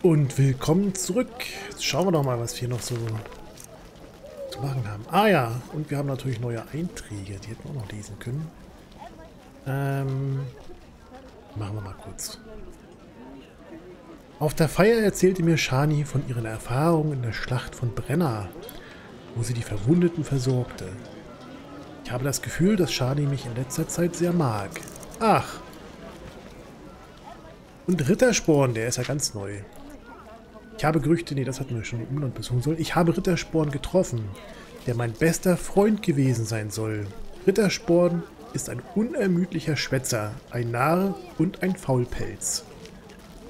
Und willkommen zurück. Jetzt schauen wir doch mal, was wir noch so zu machen haben. Ah ja, und wir haben natürlich neue Einträge. Die hätten wir auch noch lesen können. Ähm, machen wir mal kurz. Auf der Feier erzählte mir Shani von ihren Erfahrungen in der Schlacht von Brenna, wo sie die Verwundeten versorgte. Ich habe das Gefühl, dass Shani mich in letzter Zeit sehr mag. Ach. Und Rittersporn, der ist ja ganz neu. Ich habe Gerüchte, nee, das hatten wir schon im Umland besuchen sollen. Ich habe Rittersporn getroffen, der mein bester Freund gewesen sein soll. Rittersporn ist ein unermüdlicher Schwätzer, ein Narr und ein Faulpelz.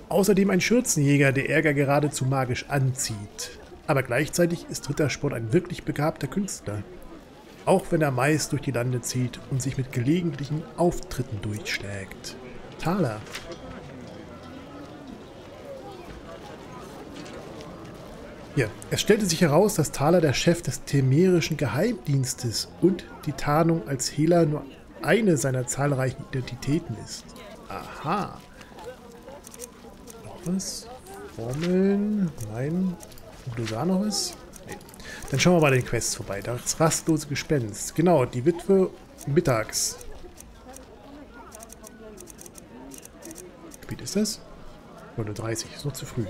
Außerdem ein Schürzenjäger, der Ärger geradezu magisch anzieht. Aber gleichzeitig ist Rittersporn ein wirklich begabter Künstler. Auch wenn er meist durch die Lande zieht und sich mit gelegentlichen Auftritten durchschlägt. Thaler. Hier. Es stellte sich heraus, dass Thaler der Chef des temerischen Geheimdienstes und die Tarnung als Hehler nur eine seiner zahlreichen Identitäten ist. Aha. Noch was? Formeln? Nein. Und du da noch was? Nee. Dann schauen wir mal den Quest vorbei. Das rastlose Gespenst. Genau, die Witwe mittags. Wie ist das? 39, ist noch zu früh.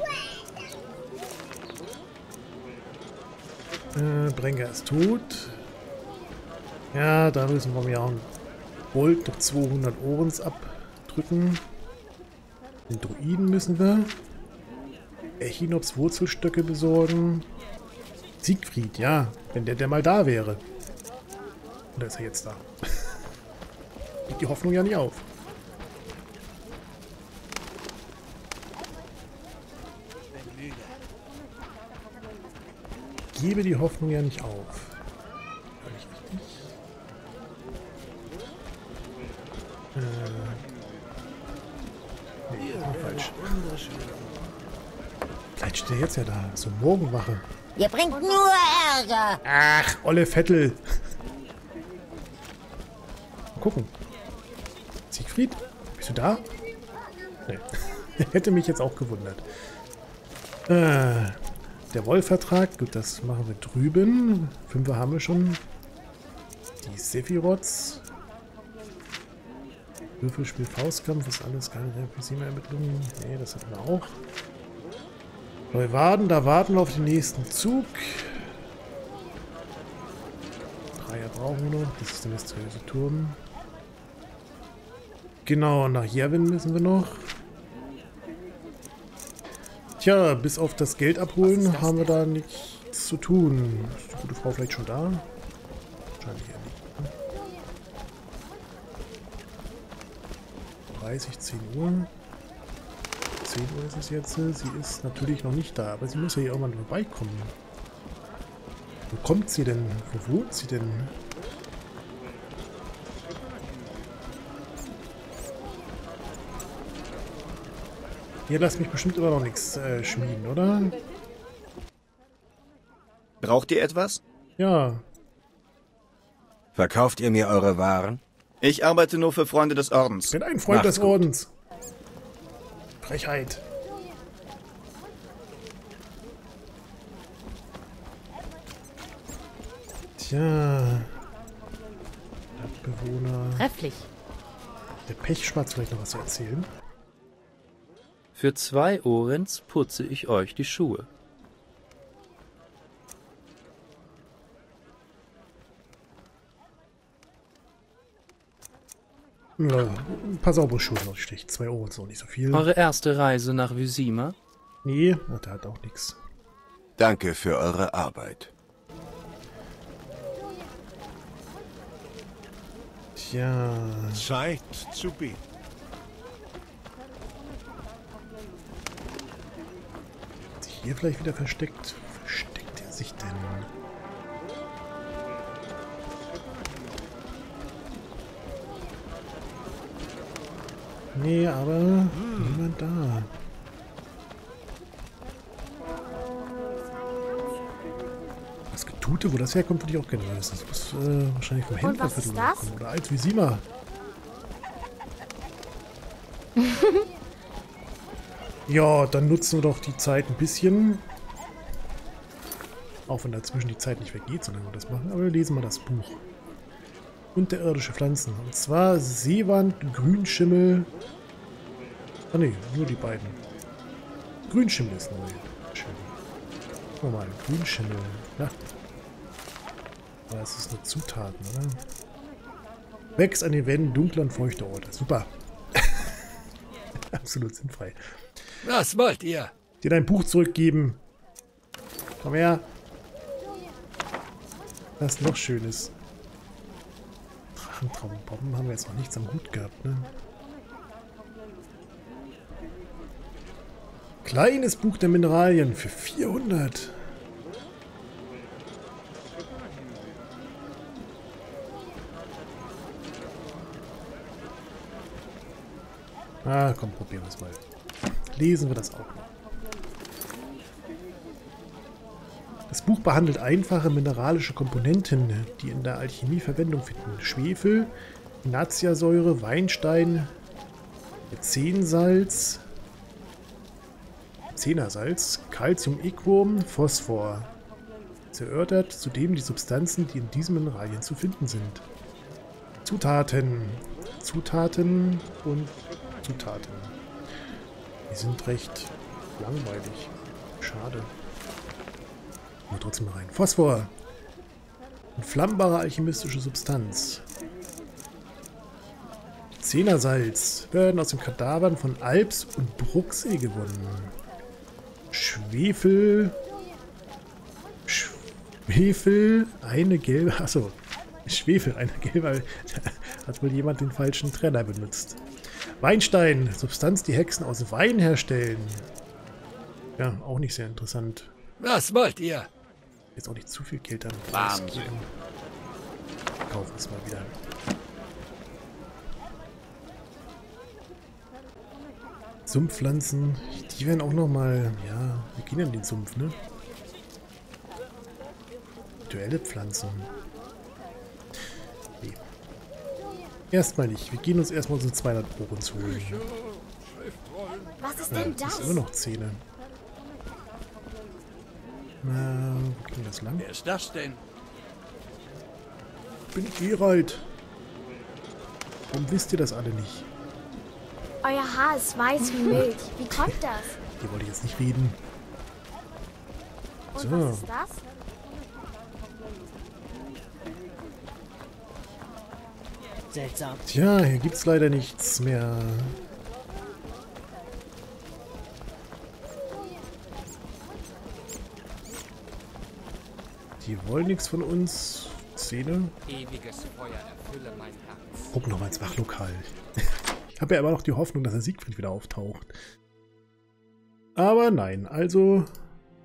Äh, Brenker ist tot. Ja, da müssen wir mir auch einen Bolt noch 200 Ohrens abdrücken. Den Druiden müssen wir. Echinops Wurzelstöcke besorgen. Siegfried, ja. Wenn der, der mal da wäre. Oder ist er jetzt da? Geht die Hoffnung ja nicht auf. Gebe die Hoffnung ja nicht auf. Äh, nee, falsch. Vielleicht steht er jetzt ja da. So Morgenwache. Ihr bringt nur Ärger. Ach, Olle Vettel. Mal gucken. Siegfried, bist du da? Nee. Hätte mich jetzt auch gewundert. Äh, der Wollvertrag, gut, das machen wir drüben. Fünfe haben wir schon. Die Sephiroths. Würfelspiel Faustkampf ist alles keine RPG-Ermittlungen. Nee, das hatten wir auch. Neuwaden, da warten wir auf den nächsten Zug. Dreier brauchen wir noch. Das ist der mysteriöse Turm. Genau, nach Jerwin müssen wir noch. Tja, bis auf das Geld abholen das haben wir da nichts zu tun. Ist die gute Frau vielleicht schon da? Wahrscheinlich eher nicht. Ne? 30, 10 Uhr. 10 Uhr ist es jetzt. Sie ist natürlich noch nicht da, aber sie muss ja hier irgendwann vorbeikommen. Wo kommt sie denn? Wo wohnt sie denn? Ihr lasst mich bestimmt immer noch nichts äh, schmieden, oder? Braucht ihr etwas? Ja. Verkauft ihr mir eure Waren? Ich arbeite nur für Freunde des Ordens. Ich bin ein Freund Macht's des gut. Ordens. Frechheit. Tja. Bewohner. Trefflich. Der Pechschmatz vielleicht noch was zu erzählen. Für zwei Ohrens putze ich euch die Schuhe. Ja, ein paar saubere Schuhe noch Stich. Zwei Ohren ist auch nicht so viel. Eure erste Reise nach Vysima? Nee, der hat auch nichts. Danke für eure Arbeit. Tja. Zeit zu beten. Hier vielleicht wieder versteckt? Versteckt er sich denn? Nee, aber hm. niemand da. Das Getute, wo das herkommt, würde ich auch gerne wissen. Das muss äh, wahrscheinlich vom Händler kommen. Oder als wie Sima. Ja, dann nutzen wir doch die Zeit ein bisschen. Auch wenn dazwischen die Zeit nicht weggeht, sondern wir das machen. Aber wir lesen mal das Buch. Unterirdische Pflanzen. Und zwar Seewand, Grünschimmel. Ah ne, nur die beiden. Grünschimmel ist neu. Schön. Guck mal, Grünschimmel. Ja. Aber es ist eine Zutat, oder? Wächst an den Wänden dunkler und feuchter Orte. Super. Absolut sinnfrei. Was wollt ihr? Dir dein Buch zurückgeben. Komm her. Was noch Schönes. Drachentraumbomben haben wir jetzt noch nichts am Hut gehabt, ne? Kleines Buch der Mineralien für 400. Ah, komm, probieren wir es mal. Lesen wir das auch noch. Das Buch behandelt einfache mineralische Komponenten, die in der Alchemie Verwendung finden. Schwefel, Naziasäure, Weinstein, Methensalz, Zenersalz, Calcium-Equum, Phosphor. Es erörtert zudem die Substanzen, die in diesen Mineralien zu finden sind. Zutaten. Zutaten und Zutaten. Die sind recht langweilig. Schade. Nur trotzdem mal rein. Phosphor. Entflammbare alchemistische Substanz. Zehnersalz werden aus den Kadavern von Alps und Brucksee gewonnen. Schwefel. Schwefel, eine gelbe. Achso. Schwefel, eine gelbe. Hat wohl jemand den falschen Trenner benutzt. Weinstein, Substanz, die Hexen aus Wein herstellen. Ja, auch nicht sehr interessant. Was wollt ihr? Jetzt auch nicht zu viel Geld an. Wahnsinn. Kaufen es mal wieder. Sumpfpflanzen, die werden auch nochmal, ja, wir gehen in den Sumpf, ne? Duelle Pflanzen. Nee. Erstmal nicht. Wir gehen uns erstmal unsere 200 Orens holen. Was ist denn das das? ist immer noch Zähne. Na, wo ging das lang? Wer ist das denn? Ich bin Gerald. Warum wisst ihr das alle nicht? Euer Haar ist weiß wie Milch. Wie kommt das? Hier wollte ich jetzt nicht reden. Und So. was ist das? Seltsam. Tja, hier gibt's leider nichts mehr. Die wollen nichts von uns. Szene. Ewiges Feuer erfülle mein Herz. Guck noch mal ins Wachlokal. Ich habe ja immer noch die Hoffnung, dass der Siegfried wieder auftaucht. Aber nein, also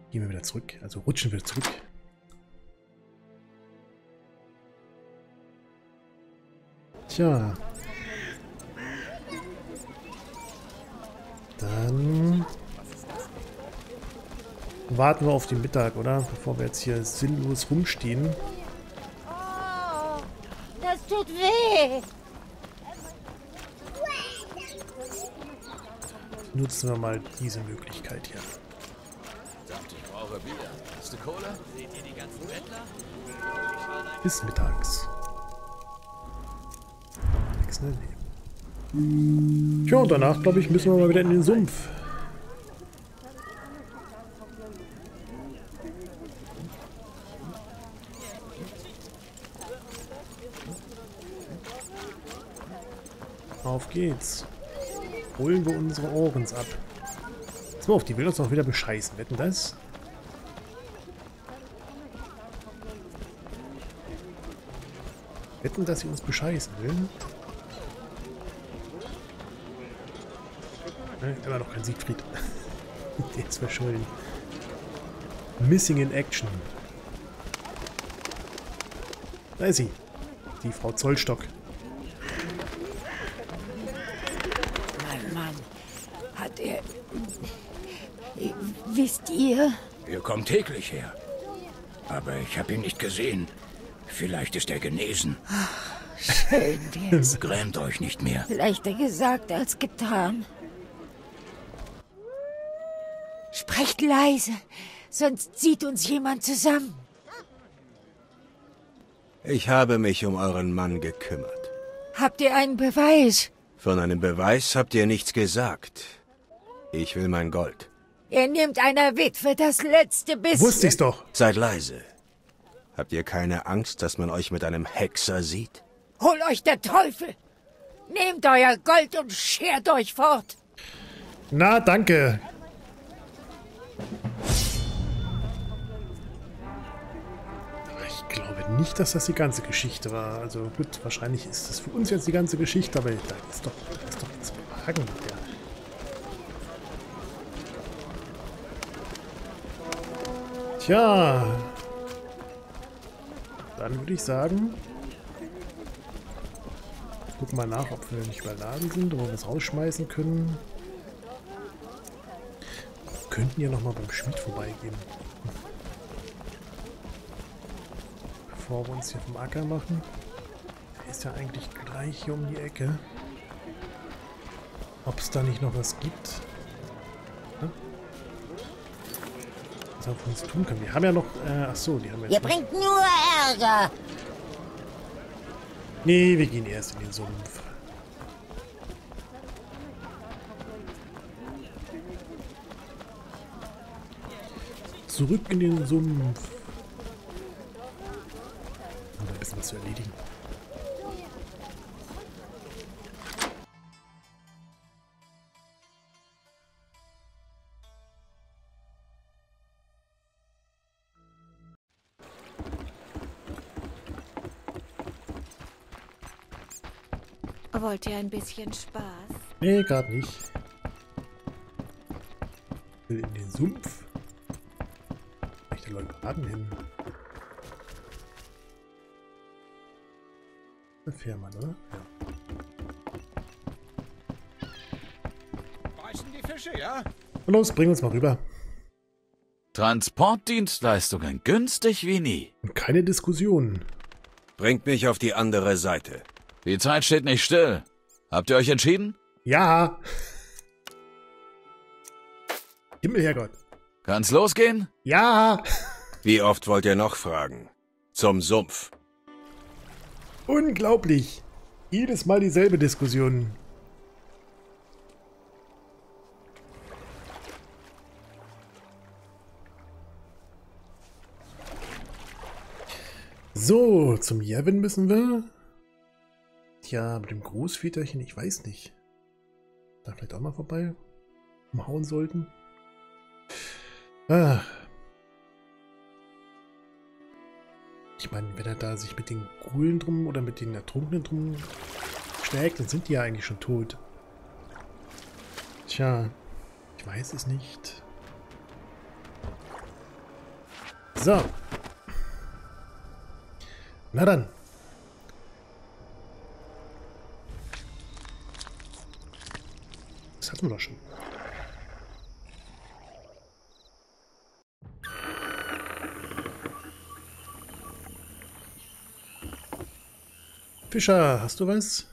gehen wir wieder zurück. Also rutschen wir zurück. Tja. Dann warten wir auf den Mittag, oder? Bevor wir jetzt hier sinnlos rumstehen. Oh, das tut weh. Nutzen wir mal diese Möglichkeit hier. Bis mittags. Ne? Nee. Tja, und danach, glaube ich, müssen wir mal wieder in den Sumpf. Auf geht's. Holen wir unsere Orens ab. Mal auf, die will uns auch wieder bescheißen. Wetten das? Wetten, dass sie uns bescheißen will? Ne, immer noch kein Siegfried. Der ist verschollen. Missing in Action. Da ist sie. Die Frau Zollstock. Mein Mann. Hat er. Wisst ihr? Er kommt täglich her. Aber ich habe ihn nicht gesehen. Vielleicht ist er genesen. Schön wär's. Grämt euch nicht mehr. Leichter gesagt als getan. Sprecht leise, sonst zieht uns jemand zusammen. Ich habe mich um euren Mann gekümmert. Habt ihr einen Beweis? Von einem Beweis habt ihr nichts gesagt. Ich will mein Gold. Er nimmt einer Witwe das letzte bisschen. Wusste ich's doch. Seid leise. Habt ihr keine Angst, dass man euch mit einem Hexer sieht? Hol euch der Teufel! Nehmt euer Gold und schert euch fort! Na, danke. Ich glaube nicht, dass das die ganze Geschichte war. Also gut, wahrscheinlich ist das für uns jetzt die ganze Geschichte, aber da ist doch, da ist doch nichts Wagen. Ja. Tja. Dann würde ich sagen, gucken mal nach, ob wir nicht überladen sind, ob wir was rausschmeißen können. Wir könnten ja noch mal beim Schmied vorbeigehen. Bevor wir uns hier vom Acker machen. Der ist ja eigentlich gleich hier um die Ecke. Ob es da nicht noch was gibt? Hm? Was wir uns tun können. Wir haben ja noch... Äh, ach so, die haben wir Ihr jetzt... noch- bringt nur Ärger! Nee, wir gehen erst in den Sumpf. Zurück in den Sumpf. Wir ein bisschen was zu erledigen. Wollt ihr ein bisschen Spaß? Nee, gerade nicht. In den Sumpf. Leute baden hin? Der Fährmann, oder? Ja. Beißen die Fische, ja? Und los, bring uns mal rüber. Transportdienstleistungen günstig wie nie. Und keine Diskussion. Bringt mich auf die andere Seite. Die Zeit steht nicht still. Habt ihr euch entschieden? Ja! Himmelherrgott. Kann's losgehen? Ja! Wie oft wollt ihr noch fragen? Zum Sumpf. Unglaublich! Jedes Mal dieselbe Diskussion. So, zum Jevin müssen wir. Tja, mit dem Großväterchen, ich weiß nicht. Da vielleicht auch mal vorbei umhauen sollten. Ah. Ich meine, wenn er da sich mit den Gulen drum oder mit den Ertrunkenen drum stärkt, dann sind die ja eigentlich schon tot. Tja, ich weiß es nicht. So. Na dann. Das hatten wir doch schon. Fischer, hast du was?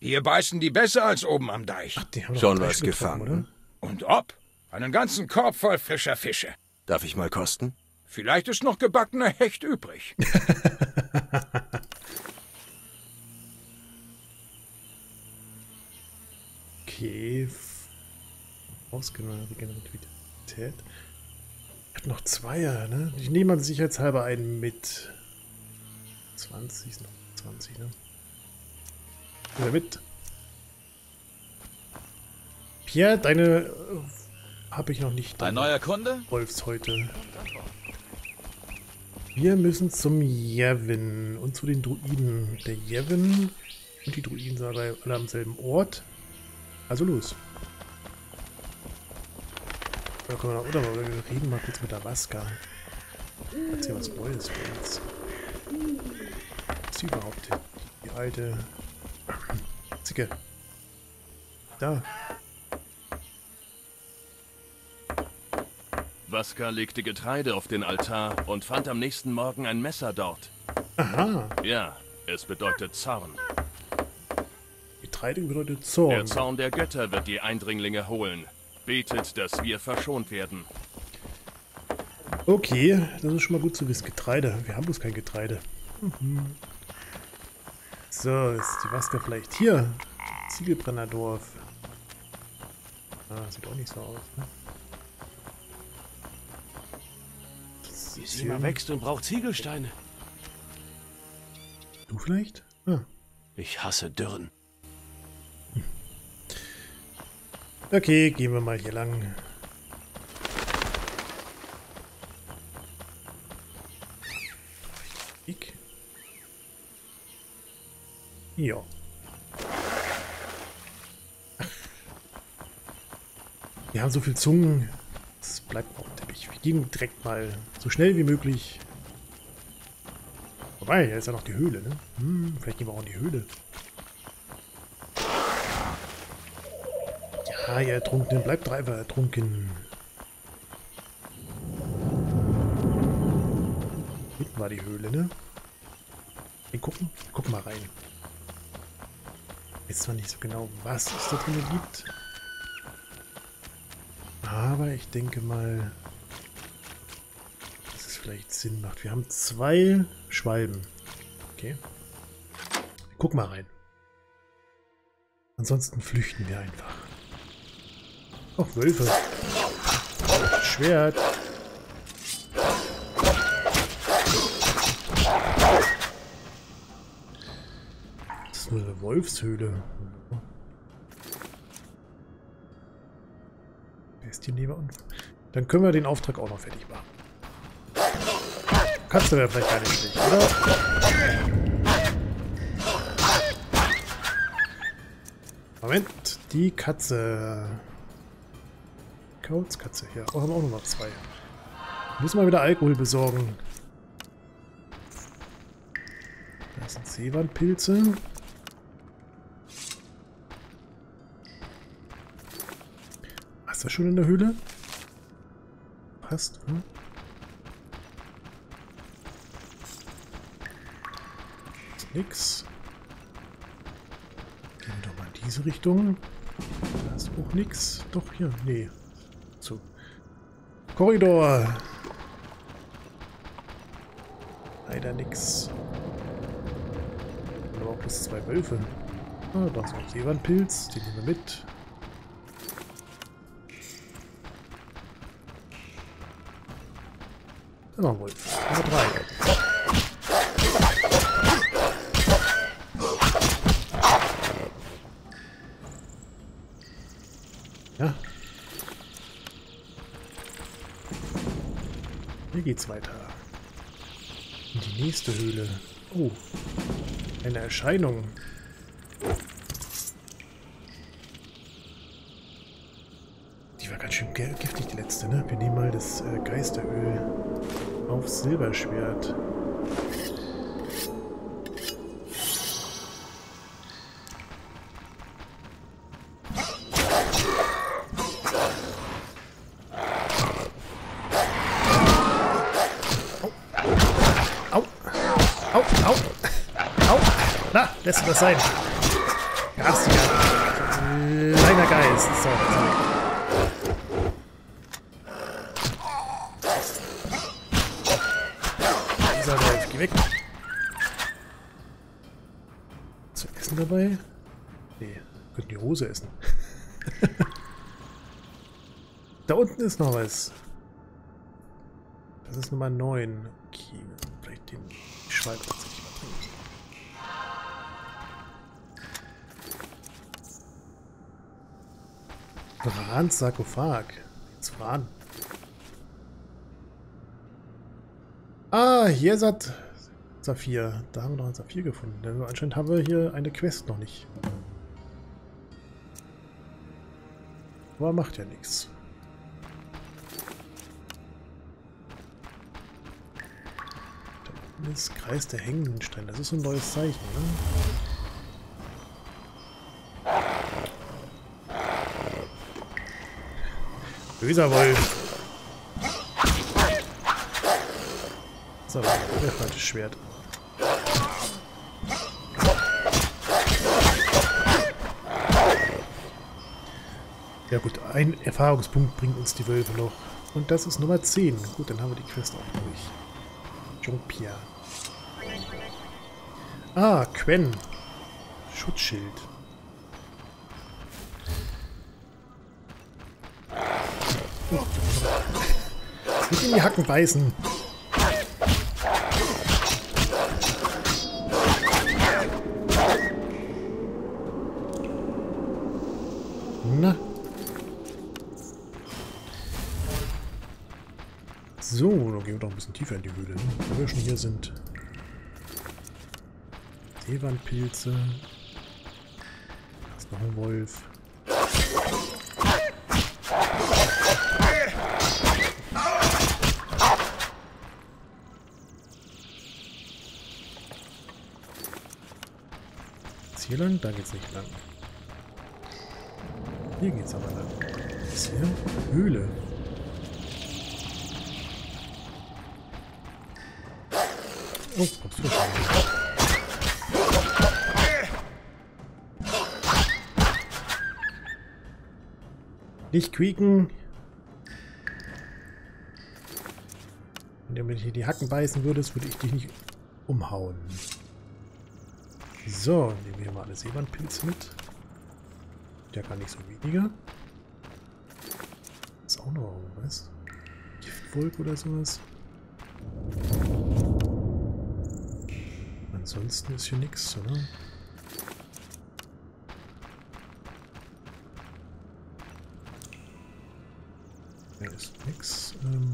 Hier beißen die besser als oben am Deich. Ach, die haben Schon was gefangen? Und ob? Einen ganzen Korb voll frischer Fische. Darf ich mal kosten? Vielleicht ist noch gebackener Hecht übrig. Okay. Ausgenommen Regenerativität. Ich hab noch Zweier, ne? Ich nehme mal sicherheitshalber einen mit. 20 ist noch 20, ne? Oder mit. Pierre, deine habe ich noch nicht. Ein neuer Kunde? Wolfshäute. Wir müssen zum Jevin und zu den Druiden. Der Jevin und die Druiden sind alle alle am selben Ort. Also los. Da können wir noch, oder wir reden mal kurz mit der Vaska. Hat sie was Neues für uns? Sie überhaupt? Die, die alte Zicke. Da. Vaska legte Getreide auf den Altar und fand am nächsten Morgen ein Messer dort. Aha. Ja, es bedeutet Zorn. Getreide bedeutet Der Zorn. Zorn der Götter wird die Eindringlinge holen. betet, dass wir verschont werden. Okay, das ist schon mal gut zu wissen. Getreide. Wir haben bloß kein Getreide. Mhm. So, ist die Waska vielleicht hier? Ziegelbrennerdorf. Ah, sieht auch nicht so aus, ne? Die Sima wächst und braucht Ziegelsteine. Du vielleicht? Ah. Ich hasse Dürren. Okay, gehen wir mal hier lang. Weg. Ja. Wir haben so viel Zungen. Das bleibt auf dem Teppich. Wir gehen direkt mal so schnell wie möglich. Wobei, hier ist ja noch die Höhle, ne? Hm, vielleicht gehen wir auch in die Höhle. Ja, ihr Ertrunkenen, bleibt doch einfach ertrunken. Hinten war die Höhle, ne? Wir gucken, wir gucken mal rein. Jetzt zwar nicht so genau, was es da drin gibt. Aber ich denke mal, dass es vielleicht Sinn macht. Wir haben zwei Schwalben. Okay. Guck mal rein. Ansonsten flüchten wir einfach. Ach, Wölfe. Schwert. Das ist nur eine Wolfshöhle. Bestienleber und... Dann können wir den Auftrag auch noch fertig machen. Katze wäre vielleicht gar nicht schlecht, oder? Moment, die Katze. Kauzkatze hier. Oh, haben wir auch noch mal zwei. Müssen wir wieder Alkohol besorgen. Da sind Seewandpilze. Ist schon in der Höhle? Passt, hm? Ist nix. Gehen wir doch mal in diese Richtung. Da ist auch nix. Doch, hier. Nee. So. Korridor. Leider nix. Aber auch plus zwei Wölfe. Ah, da ist noch Seewandpilz. Den nehmen wir mit. Immer Wolf. Nummer drei. Ja. Hier geht's weiter. In die nächste Höhle. Oh. Eine Erscheinung. Die war ganz schön giftig, die letzte, ne? Wir nehmen mal das äh, Geisteröl auf Silberschwert. Au. Au, au. Au. Na, lässt du das sein? Garstiger. Kleiner Geist. So, so. Dieser Wolf, geh weg. Zu essen dabei? Nee, könnten die Hose essen. da unten ist noch was. Das ist Nummer 9. Okay, vielleicht den Schwalb tatsächlich mal bringen. Brans Sarkophag. Jetzt Bran. Ah, hier ist das Saphir. Da haben wir noch ein Saphir gefunden. Denn anscheinend haben wir hier eine Quest noch nicht. Aber macht ja nichts. Da unten ist Kreis der hängenden Steine. Das ist ein neues Zeichen, ne? Böser Wolf. So, der falsche Schwert. Ja gut, ein Erfahrungspunkt bringt uns die Wölfe noch. Und das ist Nummer 10. Gut, dann haben wir die Quest auch durch. Jean-Pierre. Ah, Quen. Schutzschild. Nicht in die Hacken beißen. Bisschen tiefer in die Höhle, ne? wenn wir schon hier sind. Seewandpilze. Da ist noch ein Wolf. Ist hier lang? Da geht's nicht lang. Hier geht's aber lang. Ist hier? Höhle. Oh, kommst du? Nicht quieken. Wenn du mir hier die Hacken beißen würdest, würde ich dich nicht umhauen. So, nehmen wir mal alle Seewandpilze mit. Ja, gar nicht so weniger. Ist auch noch irgendwas. Giftwolk oder sowas. Ansonsten ist hier nichts, oder? Hier ist nichts. Ähm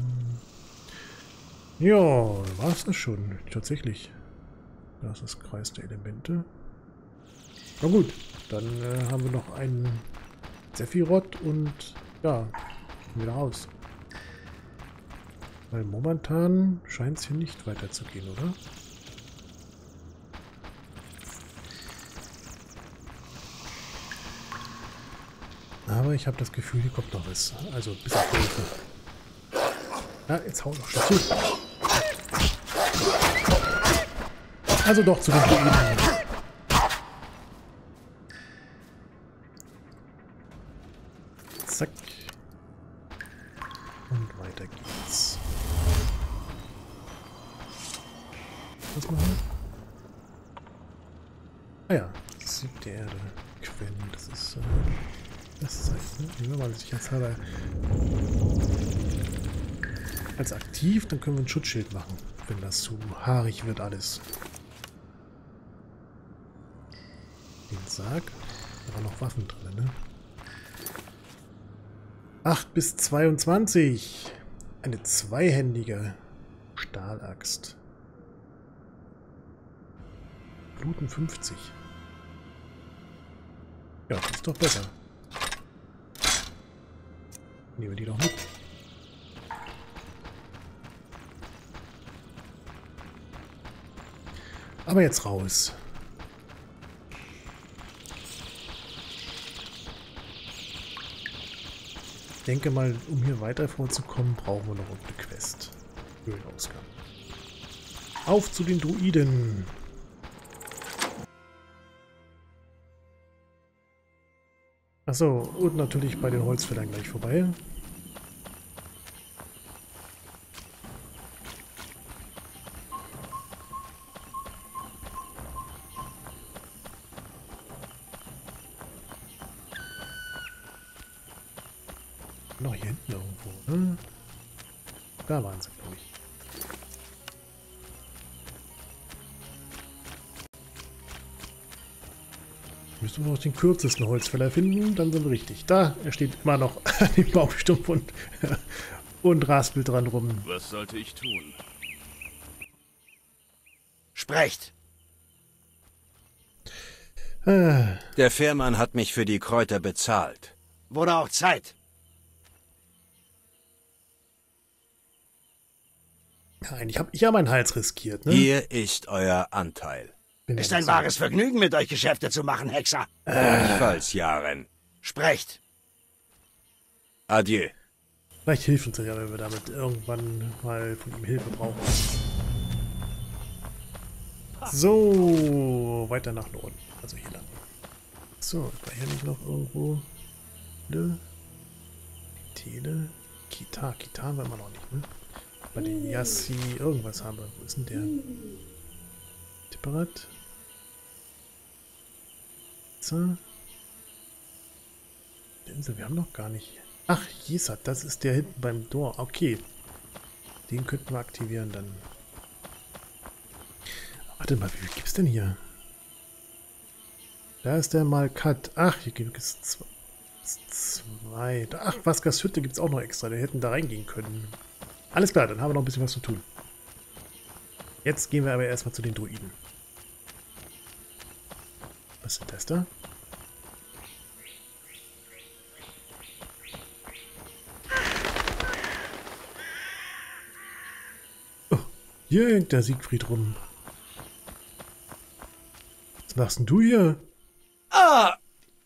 ja, war es das schon. Tatsächlich. Da ist das Kreis der Elemente. Na gut, dann äh, haben wir noch einen Sephiroth und ja, wieder raus. Weil momentan scheint es hier nicht weiterzugehen, oder? Aber ich habe das Gefühl, hier kommt noch was. Also bis auf Hilfe. Ja, jetzt hau doch schon zu. Also doch zu den Druiden. Zack. Und weiter geht's. Was machen? Ah ja, siebte Erde. Quen, das ist... Äh, das ist halt, ne? Nehmen wir mal sicherheitshalber als aktiv, dann können wir ein Schutzschild machen, wenn das zu haarig wird alles. Den Sarg, da waren noch Waffen drin, ne? 8 bis 22. Eine zweihändige Stahlaxt. Bluten 50. Ja, ist doch besser. Nehmen wir die doch mit. Aber jetzt raus. Ich denke mal, um hier weiter vorzukommen, brauchen wir noch eine Quest. Höhlenausgang. Auf zu den Druiden. Achso, und natürlich bei den Holzfällern gleich vorbei. Noch den kürzesten Holzfäller finden, dann sind wir richtig. Da, er steht immer noch an dem Baumstumpf und, und raspelt dran rum. Was sollte ich tun? Sprecht! Ah, Der Fährmann hat mich für die Kräuter bezahlt. Wurde auch Zeit. nein, ich habe ich hab meinen Hals riskiert, ne? Hier ist euer Anteil. Bin Ist ein so- wahres Vergnügen, mit euch Geschäfte zu machen, Hexer. Gleichfalls, Jaren. Sprecht! Adieu. Vielleicht hilft uns ja, wenn wir damit irgendwann mal von ihm Hilfe brauchen. So, weiter nach Norden. Also hier lang. So, war hier nicht noch irgendwo? Ne? Tele. Kita. Kita haben wir immer noch nicht, ne? Bei den Yassi irgendwas haben wir. Wo ist denn der? Tipperat. So. Der Insel, wir haben noch gar nicht. Ach, Jesat, das ist der hinten beim Door. Okay. Den könnten wir aktivieren dann. Warte mal, wie viel gibt es denn hier? Da ist der mal Cut. Ach, hier gibt es zwei. zwei. Ach, Vaskas Hütte gibt es auch noch extra. Wir hätten da reingehen können. Alles klar, dann haben wir noch ein bisschen was zu tun. Jetzt gehen wir aber erstmal zu den Druiden. Was sind das da? Oh, hier hängt der Siegfried rum. Was machst denn du hier? Ah,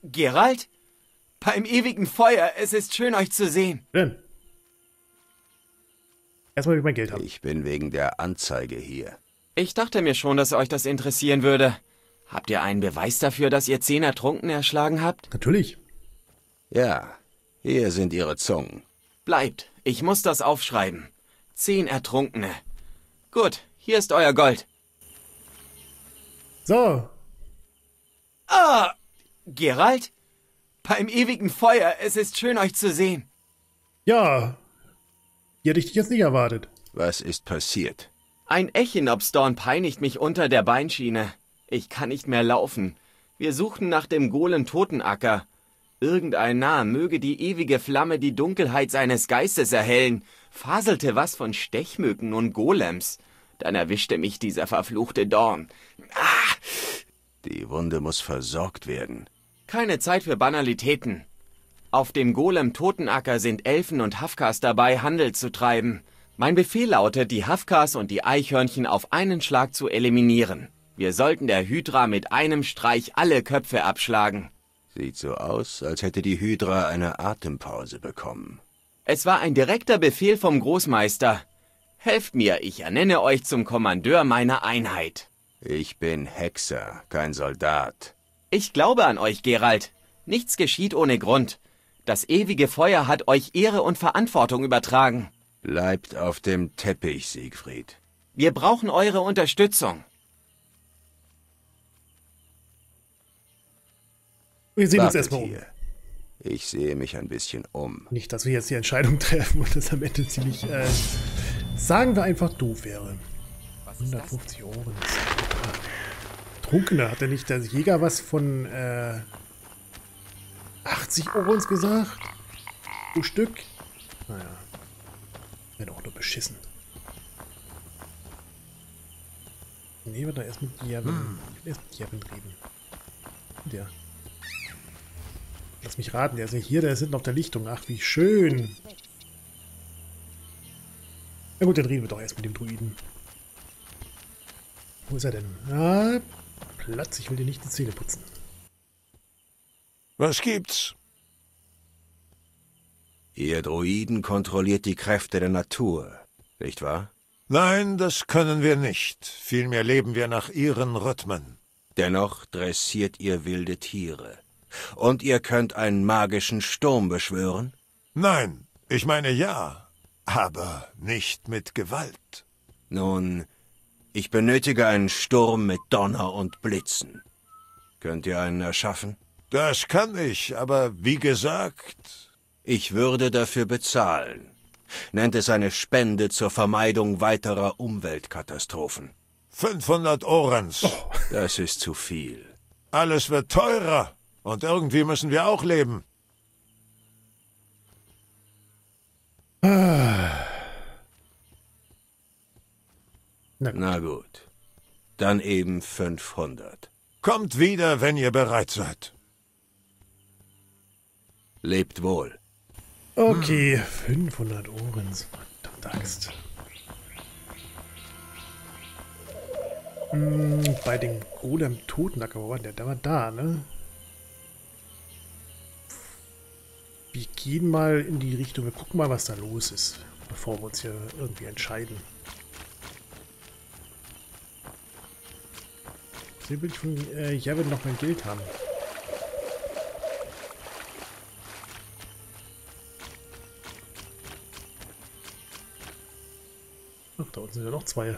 Gerald? Beim ewigen Feuer, es ist schön, euch zu sehen. Denn? Erstmal, wie ich mein Geld habe. Ich bin wegen der Anzeige hier. Ich dachte mir schon, dass euch das interessieren würde. Habt ihr einen Beweis dafür, dass ihr zehn Ertrunkene erschlagen habt? Natürlich. Ja, hier sind ihre Zungen. Bleibt, ich muss das aufschreiben. Zehn Ertrunkene. Gut, hier ist euer Gold. So. Ah, Gerald? Beim ewigen Feuer, es ist schön, euch zu sehen. Ja. Die hätte ich dich jetzt nicht erwartet. Was ist passiert? Ein Echinopsdorn peinigt mich unter der Beinschiene. Ich kann nicht mehr laufen. Wir suchten nach dem Golem Totenacker. Irgendein Narr möge die ewige Flamme die Dunkelheit seines Geistes erhellen, faselte was von Stechmücken und Golems. Dann erwischte mich dieser verfluchte Dorn. Ah! Die Wunde muss versorgt werden. Keine Zeit für Banalitäten. Auf dem Golem Totenacker sind Elfen und Hafkas dabei, Handel zu treiben. Mein Befehl lautet, die Hafkas und die Eichhörnchen auf einen Schlag zu eliminieren. Wir sollten der Hydra mit einem Streich alle Köpfe abschlagen. Sieht so aus, als hätte die Hydra eine Atempause bekommen. Es war ein direkter Befehl vom Großmeister. Helft mir, ich ernenne euch zum Kommandeur meiner Einheit. Ich bin Hexer, kein Soldat. Ich glaube an euch, Gerald. Nichts geschieht ohne Grund. Das ewige Feuer hat euch Ehre und Verantwortung übertragen. Bleibt auf dem Teppich, Siegfried. Wir brauchen eure Unterstützung. Wir sehen uns Wartet erstmal um. hier. Ich sehe mich ein bisschen um. Nicht, dass wir jetzt die Entscheidung treffen und das am Ende ziemlich, äh, sagen wir einfach doof wäre. 150 Ohren. Trunkener, hat er nicht der Jäger was von, äh, 80 Ohrens gesagt? Pro Stück? Naja. Wäre doch nur beschissen. Nee, wir da erst mit Jervin. Ich will erst mit Jervin reden. Der. Lass mich raten, der ist ja hier, der ist hinten auf der Lichtung. Ach, wie schön. Na gut, dann reden wir doch erst mit dem Druiden. Wo ist er denn? Ah, Platz, ich will dir nicht die Zähne putzen. Was gibt's? Ihr Druiden kontrolliert die Kräfte der Natur, nicht wahr? Nein, das können wir nicht. Vielmehr leben wir nach ihren Rhythmen. Dennoch dressiert ihr wilde Tiere. Und ihr könnt einen magischen Sturm beschwören? Nein, ich meine ja, aber nicht mit Gewalt. Nun, ich benötige einen Sturm mit Donner und Blitzen. Könnt ihr einen erschaffen? Das kann ich, aber wie gesagt. Ich würde dafür bezahlen. Nennt es eine Spende zur Vermeidung weiterer Umweltkatastrophen. 500 Orens. Oh. Das ist zu viel. Alles wird teurer. Und irgendwie müssen wir auch leben. Na gut. Na gut. Dann eben 500. Kommt wieder, wenn ihr bereit seid. Lebt wohl. Okay, 500 Ohrens. Verdammte Axt. Hm, bei dem Golem Totenacker, wo war der? Der war da, ne? wir gehen mal in die Richtung. Wir gucken mal, was da los ist, bevor wir uns hier irgendwie entscheiden. Hier will äh, ich von äh, Javin noch mein Geld haben. Ach, da unten sind ja noch zwei.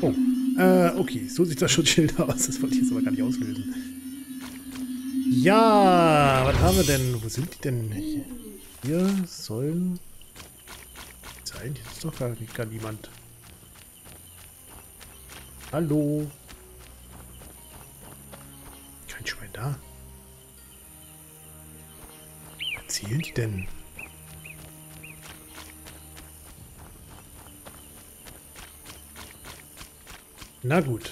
oh, äh, okay. So sieht das Schutzschild aus. Das wollte ich jetzt aber gar nicht auslösen. Ja, was haben wir denn? Wo sind die denn? Hier sollen sein. Hier ist doch gar, gar niemand. Hallo? Kein Schwein da. Was erzählen die denn? Na gut.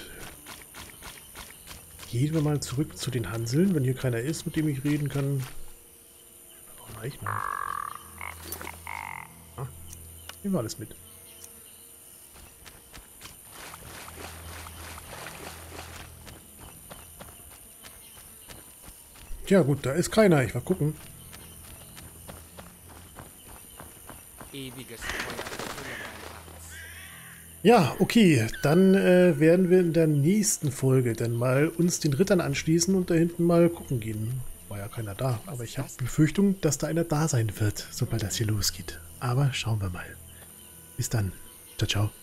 Gehen wir mal zurück zu den Hanseln, wenn hier keiner ist, mit dem ich reden kann. Oh, nein, ne? Ah, nehmen wir alles mit. Ja gut, da ist keiner. Ich mal gucken. Ewiges Feuer. Ja, okay. Dann äh, werden wir in der nächsten Folge dann mal uns den Rittern anschließen und da hinten mal gucken gehen. War ja keiner da, aber ich habe Befürchtung, dass da einer da sein wird, sobald das hier losgeht. Aber schauen wir mal. Bis dann. Ciao, ciao.